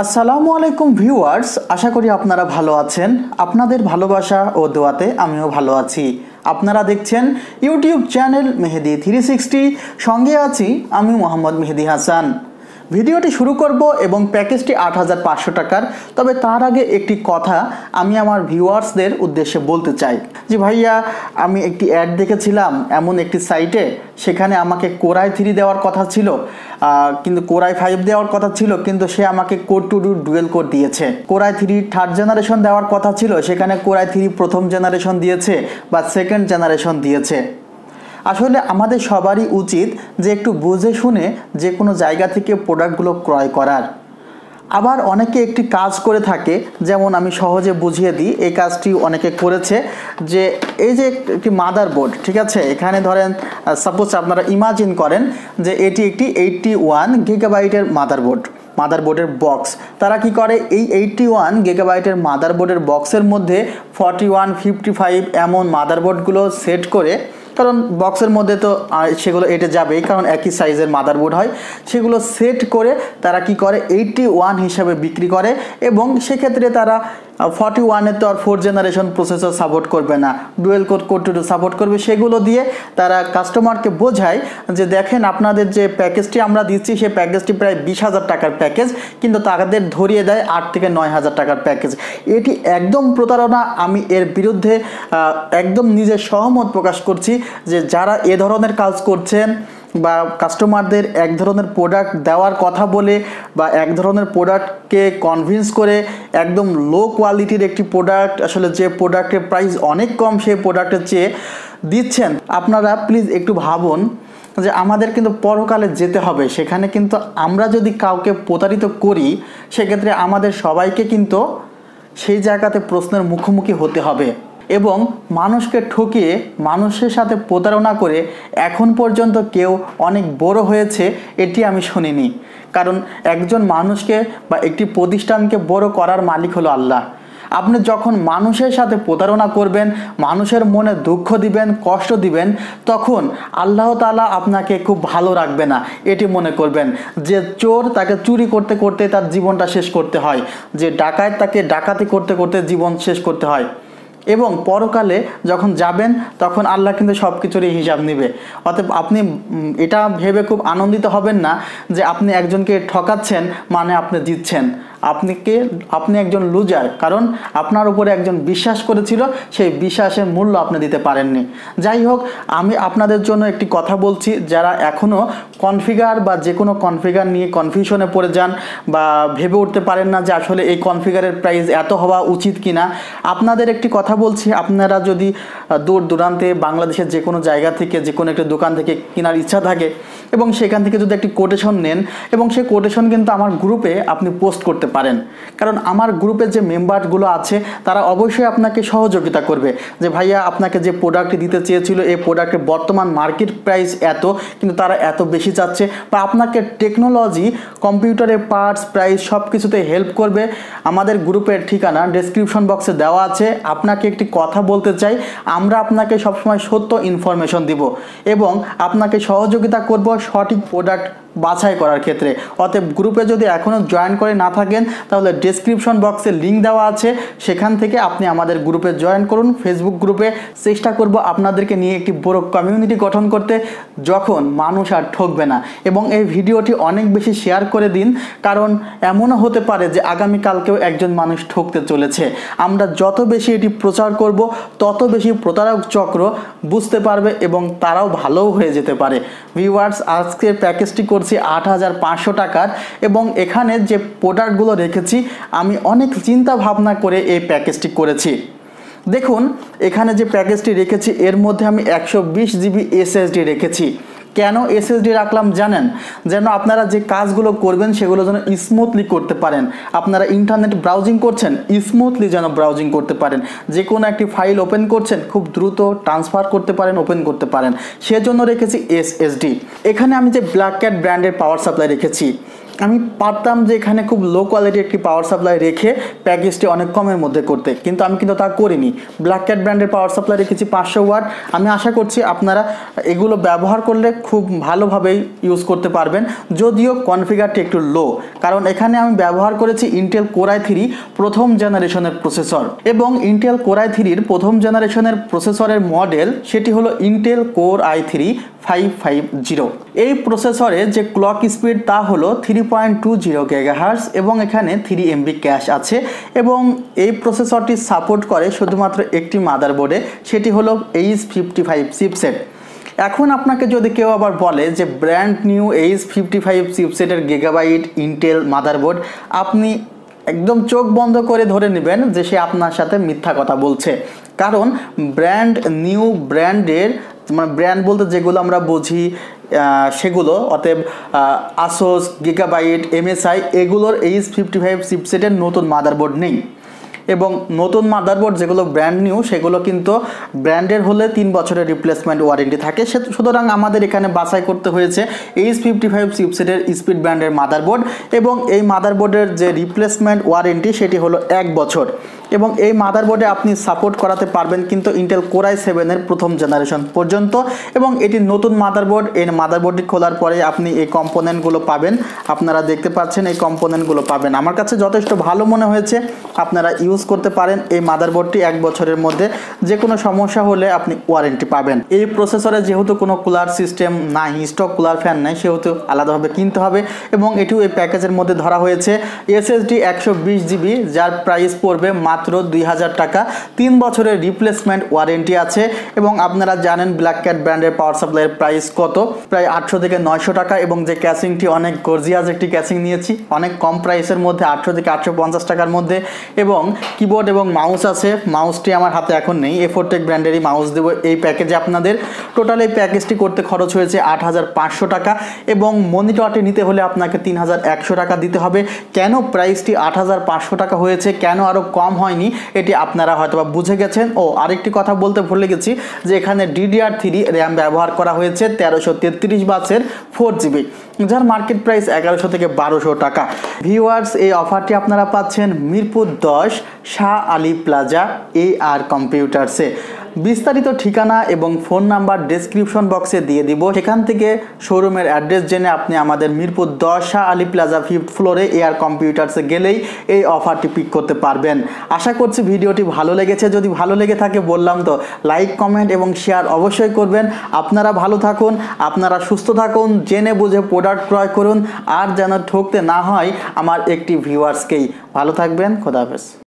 আসসালামু আলাইকুম ভিউয়ার্স, আশা করি আপনারা ভালো আছেন। আপনাদের ভালোবাসা ও দোয়াতে আমিও ভালো আছি। আপনারা দেখছেন YouTube channel Mehedi three sixty. সঙ্গে আছি আমি মোহাম্মদ মেহেদি হাসান। ভিডিওটি শুরু করব এবং প্যাকেজটি আট হাজার পাঁচশো টাকার। তবে তার আগে একটি কথা আমি আমার ভিউয়ার্সদের উদ্দেশ্যে বলতে চাই। যে ভাইয়া, আমি একটি অ্যাড দেখেছিলাম এমন একটি সাইটে, সেখানে আমাকে কোরাই থ্রি দেওয়ার কথা ছিল কিন্তু কোরাই ফাইভ দেওয়ার কথা ছিল, কিন্তু সে আমাকে কোড টু ডুয়েল কোড দিয়েছে। Core i three third generation দেওয়ার কথা ছিল, সেখানে কোরাই থ্রি প্রথম জেনারেশন দিয়েছে বা সেকেন্ড জেনারেশন দিয়েছে। আসলে আমাদের সবারই উচিত যে একটু বুঝে শুনে যে কোনো জায়গা থেকে প্রোডাক্টগুলো ক্রয় করার। আবার অনেকে একটি কাজ করে থাকে, যেমন আমি সহজে বুঝিয়ে দিই, এই কাজটি অনেকে করেছে যে এই যে একটি মাদার বোর্ড ঠিক আছে? এখানে ধরেন সাপোজ আপনারা ইমাজিন করেন যে এটি একটি এইটটি ওয়ান গিগাবাইটের মাদার বোর্ড মাদারবোর্ডের বক্স তারা কি করে? এই এইটটি ওয়ান গিগাবাইটের মাদারবোর্ডের বক্সের মধ্যে ফর্টি ওয়ান ফিফটি ফাইভ এমন মাদারবোর্ডগুলো সেট করে কারণ বক্সের মধ্যে তো সেগুলো এটে যাবেই, কারণ একই সাইজের মাদারবোর্ড হয়। সেগুলো সেট করে তারা কি করে এইটি ওয়ান হিসাবে বিক্রি করে, এবং সেক্ষেত্রে তারা ফর্টি ওয়ানের তো আর ফোর জেনারেশন প্রসেসর সাপোর্ট করবে না। Dual core core two support করবে। সেগুলো দিয়ে তারা কাস্টমারকে বোঝায় যে দেখেন আপনাদের যে প্যাকেজটি আমরা দিচ্ছি, সেই প্যাকেজটি প্রায় বিশ হাজার টাকার প্যাকেজ কিন্তু তাদের ধরিয়ে দেয় আট থেকে নয় হাজার টাকার প্যাকেজ এটি একদম প্রতারণা। আমি এর বিরুদ্ধে একদম নিজের সহমত প্রকাশ করছি যে যারা এ ধরনের কাজ করছেন বা কাস্টমারদের এক ধরনের প্রোডাক্ট দেওয়ার কথা বলে বা এক ধরনের প্রোডাক্টকে কনভিন্স করে একদম লো কোয়ালিটির একটি প্রোডাক্ট আসলে যে প্রোডাক্টের প্রাইস অনেক কম সেই প্রোডাক্টের চেয়ে দিচ্ছেন। আপনারা প্লিজ একটু ভাবুন যে আমাদের কিন্তু পরকালে যেতে হবে। সেখানে কিন্তু আমরা যদি কাউকে প্রতারিত করি, সেক্ষেত্রে আমাদের সবাইকে কিন্তু সেই জায়গাতে প্রশ্নের মুখোমুখি হতে হবে। এবং মানুষকে ঠকিয়ে মানুষের সাথে প্রতারণা করে এখন পর্যন্ত কেউ অনেক বড় হয়েছে, এটি আমি শুনিনি। কারণ একজন মানুষকে বা একটি প্রতিষ্ঠানকে বড় করার মালিক হলো আল্লাহ। আপনি যখন মানুষের সাথে প্রতারণা করবেন, মানুষের মনে দুঃখ দিবেন, কষ্ট দিবেন, তখন আল্লাহ তালা আপনাকে খুব ভালো রাখবে না। এটি মনে করবেন যে চোর তাকে চুরি করতে করতে তার জীবনটা শেষ করতে হয়। যে ডাকায় তাকে ডাকাতি করতে করতে জীবন শেষ করতে হয়। এবং পরকালে যখন যাবেন, তখন আল্লাহ কিন্তু সব কিছুরই হিসাব নেবে। অতএব আপনি এটা ভেবে খুব আনন্দিত হবেন না যে আপনি একজনকে ঠকাচ্ছেন মানে আপনি জিতছেন। আপনিকে, আপনি একজন লুজার কারণ আপনার উপরে একজন বিশ্বাস করেছিল, সেই বিশ্বাসের মূল্য আপনি দিতে পারেননি। যাই হোক, আমি আপনাদের জন্য একটি কথা বলছি, যারা এখনও কনফিগার বা যে কোনো কনফিগার নিয়ে কনফিউশনে পড়ে যান বা ভেবে উঠতে পারেন না যে আসলে এই কনফিগারের প্রাইস এত হওয়া উচিত কি না আপনাদের একটি কথা বলছি, আপনারা যদি দূর দূরান্তে বাংলাদেশের যে কোনো জায়গা থেকে, যে কোনো একটা দোকান থেকে কেনার ইচ্ছা থাকে এবং সেখান থেকে যদি একটি কোটেশন নেন এবং সেই কোটেশন কিন্তু আমার গ্রুপে আপনি পোস্ট করতে পারেন। কারণ আমার গ্রুপের যে মেম্বারগুলো আছে, তারা অবশ্যই আপনাকে সহযোগিতা করবে যে, ভাইয়া, আপনাকে যে প্রোডাক্টটি দিতে চেয়েছিল, এই প্রোডাক্টের বর্তমান মার্কেট প্রাইস এত, কিন্তু তারা এত বেশি চাচ্ছে। বা আপনাকে টেকনোলজি কম্পিউটারের পার্টস প্রাইস সব কিছুতে হেল্প করবে। আমাদের গ্রুপের ঠিকানা ডেসক্রিপশন বক্সে দেওয়া আছে। আপনাকে একটি কথা বলতে চাই, আমরা আপনাকে সবসময় সত্য ইনফরমেশন দিব এবং আপনাকে সহযোগিতা করব সঠিক প্রোডাক্ট বাছাই করার ক্ষেত্রে। অতএব গ্রুপে যদি এখনও জয়েন করে না থাকেন, তাহলে ডিসক্রিপশন বক্সে লিঙ্ক দেওয়া আছে। সেখান থেকে আপনি আমাদের গ্রুপে জয়েন করুন। ফেসবুক গ্রুপে চেষ্টা করব আপনাদেরকে নিয়ে একটি বড় কমিউনিটি গঠন করতে, যখন মানুষ আর ঠকবে না। এবং এই ভিডিওটি অনেক বেশি শেয়ার করে দিন, কারণ এমনও হতে পারে যে আগামীকালকেও একজন মানুষ ঠকতে চলেছে। আমরা যত বেশি এটি প্রচার করব, তত বেশি প্রতারক চক্র বুঝতে পারবে এবং তারাও ভালোও হয়ে যেতে পারে। ভিউয়ার্স আজকের প্যাকেজটি করছি আট হাজার পাঁচশো টাকার এবং এখানে যে প্রোডাক্টগুলো রেখেছি, আমি অনেক চিন্তা ভাবনা করে এই প্যাকেজটি করেছি। দেখুন, এখানে যে প্যাকেজটি রেখেছি, এর মধ্যে আমি একশো বিশ জিবি এসএসডি রেখেছি। কেন এসএসডি রাখলাম জানেন? যেন আপনারা যে কাজগুলো করবেন সেগুলো যেন স্মুথলি করতে পারেন। আপনারা ইন্টারনেট ব্রাউজিং করছেন স্মুথলি যেন ব্রাউজিং করতে পারেন। যে কোনো একটি ফাইল ওপেন করছেন, খুব দ্রুত ট্রান্সফার করতে পারেন ওপেন করতে পারেন। সেজন্য রেখেছি এসএসডি এখানে আমি যে ব্ল্যাক ক্যাট ব্র্যান্ডের পাওয়ার সাপ্লাই রেখেছি। আমি পারতাম যে এখানে খুব লো কোয়ালিটি একটি পাওয়ার সাপ্লাই রেখে প্যাকেজটি অনেক কমের মধ্যে করতে। কিন্তু আমি কিন্তু তা করিনি। ব্ল্যাক ক্যাট ব্র্যান্ডের পাওয়ার সাপ্লাই রেখেছি পাঁচশো ওয়াট আমি আশা করছি আপনারা এগুলো ব্যবহার করলে খুব ভালোভাবেই ইউজ করতে পারবেন। যদিও কনফিগারটি একটু লো কারণ এখানে আমি ব্যবহার করেছি ইন্টেল কোরাই থ্রি প্রথম জেনারেশনের প্রসেসর এবং ইন্টেল কোরাই থ্রির প্রথম জেনারেশনের প্রসেসরের মডেল সেটি হলো Intel core i three five five zero এই প্রসেসরে যে ক্লক স্পিড তা হলো three point two zero gigahertz এবং এখানে থ্রি এমবি ক্যাশ আছে এবং এই প্রসেসরটি সাপোর্ট করে শুধুমাত্র একটি মাদারবোর্ডে সেটি হলো এইচ ফিফটি ফাইভ চিপসেট এখন আপনাকে যদি কেউ আবার বলে যে brand new H fifty five চিপসেটের Gigabyte Intel motherboard আপনি একদম চোখ বন্ধ করে ধরে নেবেন যে সে আপনার সাথে মিথ্যা কথা বলছে। কারণ ব্র্যান্ড নিউ ব্র্যান্ডের মানে ব্র্যান্ড বলতে যেগুলো আমরা বুঝি সেগুলো, অতএব আসোস গিকাবাইট এমএসআই এগুলোর এইচ ফিফটি ফাইভ চিপসেটের নতুন মাদারবোর্ড নেই। এবং নতুন মাদারবোর্ড যেগুলো ব্র্যান্ড নিউ সেগুলো কিন্তু ব্র্যান্ডের হলে তিন বছরের রিপ্লেসমেন্ট ওয়ারেন্টি থাকে। সে সুতরাং আমাদের এখানে বাছাই করতে হয়েছে এইচ ফিফটি ফাইভ চিপসেটের স্পিড ব্র্যান্ডের মাদারবোর্ড এবং এই মাদারবোর্ডের যে রিপ্লেসমেন্ট ওয়ারেন্টি সেটি হলো এক বছর। এবং এই মাদারবোর্ডে আপনি সাপোর্ট করাতে পারবেন কিন্তু ইন্টেল কোরাই সেভেনের প্রথম জেনারেশন পর্যন্ত। এবং এটি নতুন মাদারবোর্ড এই মাদারবোর্ডটি খোলার পরে আপনি এই কম্পোনেন্টগুলো পাবেন। আপনারা দেখতে পাচ্ছেন এই কম্পোনেন্টগুলো পাবেন। আমার কাছে যথেষ্ট ভালো মনে হয়েছে। আপনারা ইউজ করতে পারেন এই মাদারবোর্ডটি এক বছরের মধ্যে। যে কোনো সমস্যা হলে আপনি ওয়ারেন্টি পাবেন। এই প্রসেসরে যেহেতু কোনো কুলার সিস্টেম নাই স্টক কুলার ফ্যান নাই, সেহেতু আলাদাভাবে কিনতে হবে এবং এটিও এই প্যাকেজের মধ্যে ধরা হয়েছে। এসএসডি একশো বিশ জিবি, যার প্রাইস পড়বে মাত্র দুই হাজার টাকা। তিন বছরের রিপ্লেসমেন্ট ওয়ারেন্টি আছে এবং আপনারা জানেন ব্ল্যাক ক্যাট ব্র্যান্ডের পাওয়ার সাপ্লাইয়ের প্রাইস কত? প্রায় আটশো থেকে নয়শো টাকা এবং যে ক্যাসিংটি অনেক গর্জিয়াস একটি ক্যাসিং নিয়েছি, অনেক কম প্রাইসের মধ্যে, আটশো থেকে আটশো পঞ্চাশ টাকার মধ্যে এবং কিবোর্ড এবং মাউস আছে। মাউসটি আমার হাতে এখন নেই। এফোরটেক ব্র্যান্ডেরই মাউস দেবো। এই প্যাকেজে আপনাদের টোটাল এই প্যাকেজটি করতে খরচ হয়েছে আট হাজার পাঁচশো টাকা এবং মনিটরটি নিতে হলে আপনাকে তিন হাজার একশো টাকা দিতে হবে। কেন প্রাইসটি আট হাজার পাঁচশো টাকা হয়েছে? কেন আরও কম হয়নি? এটি আপনারা হয়তোবা বুঝে গেছেন। ও, আরেকটি কথা বলতে ভুলে গেছি যে এখানে ডিডিআর থ্রি র্যাম ব্যবহার করা হয়েছে তেরোশো তেত্রিশ বাসের ফোর জিবি যার মার্কেট প্রাইস এগারোশো থেকে বারোশো টাকা। ভিউয়ার্স এই অফারটি আপনারা পাচ্ছেন মিরপুর দশ Shah Ali plaza, A R কম্পিউটার্সে। বিস্তারিত ঠিকানা এবং ফোন নাম্বার ডেসক্রিপশন বক্সে দিয়ে দিব। সেখান থেকে শোরুমের অ্যাড্রেস জেনে আপনি আমাদের মিরপুর দশ আলী প্লাজা ফিফথ ফ্লোরে এয়ার কম্পিউটার্সে গেলেই এই অফারটি পিক করতে পারবেন। আশা করছি ভিডিওটি ভালো লেগেছে। যদি ভালো লেগে থাকে বললাম তো লাইক, কমেন্ট এবং শেয়ার অবশ্যই করবেন। আপনারা ভালো থাকুন, আপনারা সুস্থ থাকুন, জেনে বুঝে প্রোডাক্ট ক্রয় করুন। আর যেন ঠকতে না হয়, আমার একটি ভিউয়ার্সকেই। ভালো থাকবেন খোদাহাফেজ